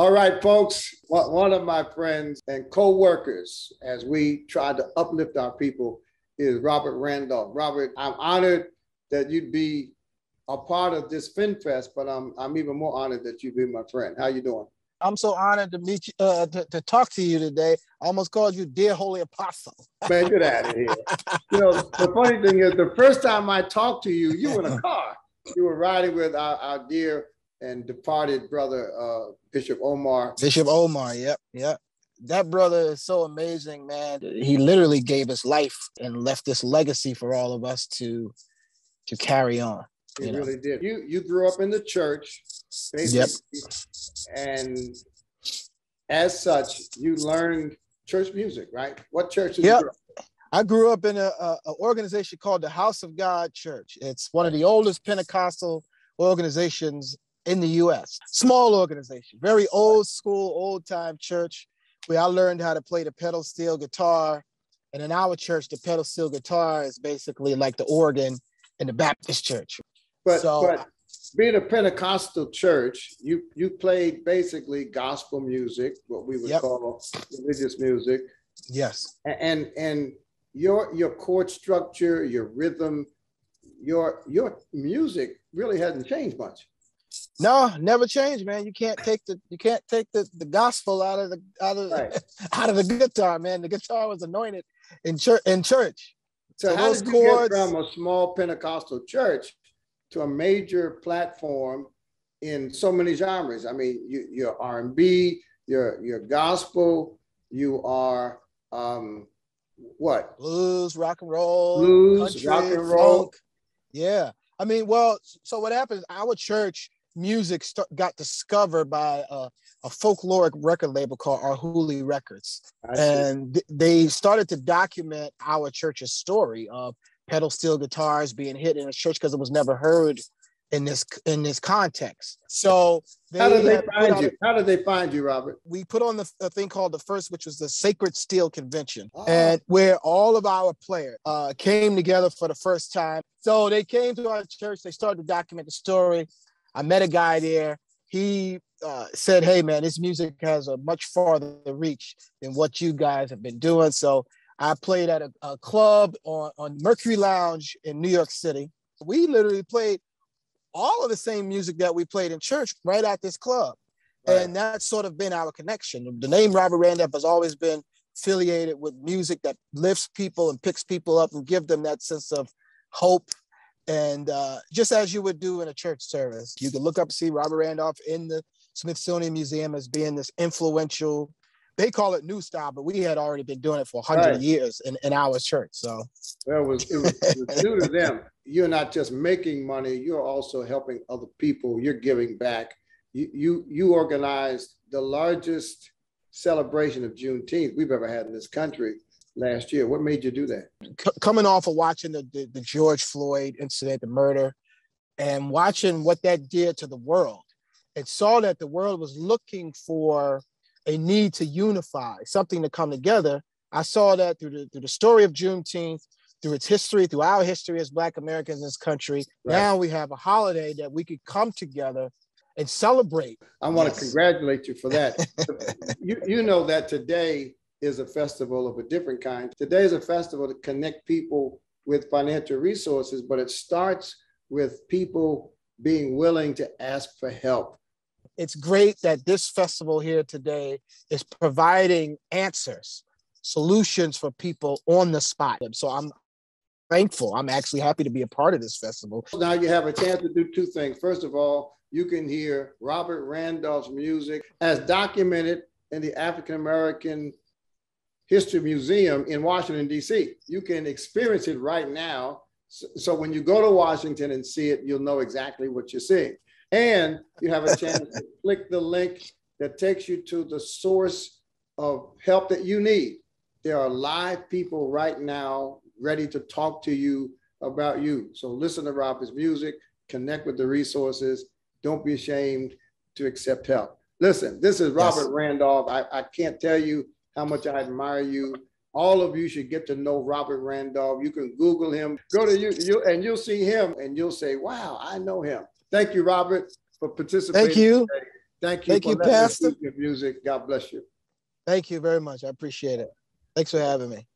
All right, folks. One of my friends and co-workers, as we try to uplift our people, is Robert Randolph. Robert, I'm honored that you'd be a part of this FinFest, but I'm I'm even more honored that you'd be my friend. How you doing? I'm so honored to meet you, uh, to, to talk to you today. I almost called you dear holy apostle. Man, get out of here. you know, the funny thing is, the first time I talked to you, you were in a car. You were riding with our, our dear and departed brother, uh, Bishop Omar. Bishop Omar, yep, yep. That brother is so amazing, man. He literally gave us life and left this legacy for all of us to to carry on. He really did. You you grew up in the church, basically, yep. and as such, you learned church music, right? What church did yep. you grow up? I grew up in a, a, a, organization called the House of God Church. It's one of the oldest Pentecostal organizations in the U.S. Small organization, very old school, old time church, where I learned how to play the pedal steel guitar. And in our church, the pedal steel guitar is basically like the organ in the Baptist church. But, so, but being a Pentecostal church, you you played basically gospel music, what we would yep. call religious music. Yes. And and your your chord structure, your rhythm, your your music really hasn't changed much. No, never change, man. You can't take the you can't take the, the gospel out of the out of right. out of the guitar, man. The guitar was anointed in church in church. So, so how did you chords, get from a small Pentecostal church to a major platform in so many genres. I mean, you, you're R&B, you're, you're gospel, you are um, what? Blues, rock and roll, blues, country, rock and roll. Funk. Yeah. I mean, well, so what happens, our church music start, got discovered by a, a folkloric record label called Arhoolie Records. And th- they started to document our church's story of pedal steel guitars being hit in a church because it was never heard in this in this context. So how did they find you? How did they find you, Robert? We put on the a thing called the first, which was the Sacred Steel Convention, oh. and where all of our players uh, came together for the first time. So they came to our church. They started to document the story. I met a guy there. He uh, said, "Hey, man, this music has a much farther reach than what you guys have been doing." So I played at a, a club on, on Mercury Lounge in New York City. We literally played all of the same music that we played in church right at this club. Right. And that's sort of been our connection. The name Robert Randolph has always been affiliated with music that lifts people and picks people up and give them that sense of hope. And uh, just as you would do in a church service, you can look up see Robert Randolph in the Smithsonian Museum as being this influential they call it new style, but we had already been doing it for 100 right. years in, in our church. So, well, it was, it was, it was new to them. You're not just making money, you're also helping other people, you're giving back. You, you, you organized the largest celebration of Juneteenth we've ever had in this country last year. What made you do that? C- coming off of watching the, the, the George Floyd incident, the murder, and watching what that did to the world, and saw that the world was looking for a need to unify, something to come together. I saw that through the, through the story of Juneteenth, through its history, through our history as Black Americans in this country. Right. Now we have a holiday that we could come together and celebrate. I want yes. to congratulate you for that. you, you know that today is a festival of a different kind. Today is a festival to connect people with financial resources, but it starts with people being willing to ask for help it's great that this festival here today is providing answers, solutions for people on the spot. So I'm thankful. I'm actually happy to be a part of this festival. Now you have a chance to do two things. First of all, you can hear Robert Randolph's music as documented in the African American History Museum in Washington, D.C. You can experience it right now. So, when you go to Washington and see it, you'll know exactly what you're seeing. And you have a chance to click the link that takes you to the source of help that you need. There are live people right now ready to talk to you about you. So listen to Robert's music, connect with the resources. Don't be ashamed to accept help. Listen, this is Robert yes. Randolph. I, I can't tell you how much I admire you. All of you should get to know Robert Randolph. You can Google him, go to you, you and you'll see him and you'll say, wow, I know him. Thank you, Robert, for participating. Thank you. Thank you. Thank you, Pastor. Your music. God bless you. Thank you very much. I appreciate it. Thanks for having me.